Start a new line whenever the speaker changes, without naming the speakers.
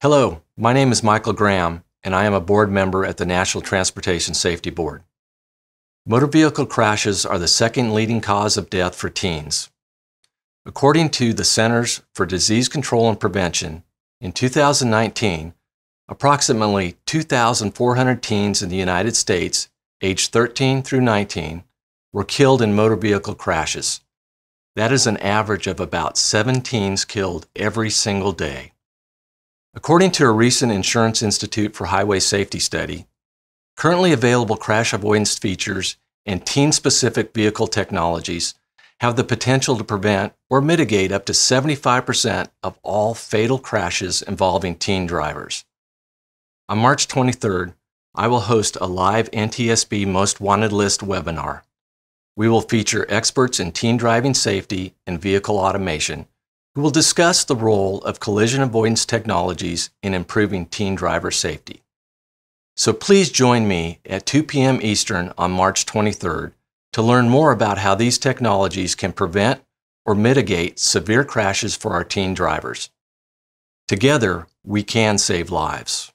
Hello, my name is Michael Graham, and I am a board member at the National Transportation Safety Board. Motor vehicle crashes are the second leading cause of death for teens. According to the Centers for Disease Control and Prevention, in 2019, approximately 2,400 teens in the United States, aged 13 through 19, were killed in motor vehicle crashes. That is an average of about seven teens killed every single day. According to a recent Insurance Institute for Highway Safety study, currently available crash avoidance features and teen specific vehicle technologies have the potential to prevent or mitigate up to 75% of all fatal crashes involving teen drivers. On March 23rd, I will host a live NTSB Most Wanted List webinar. We will feature experts in teen driving safety and vehicle automation who will discuss the role of collision avoidance technologies in improving teen driver safety. So please join me at 2 p.m. Eastern on March 23rd to learn more about how these technologies can prevent or mitigate severe crashes for our teen drivers. Together, we can save lives.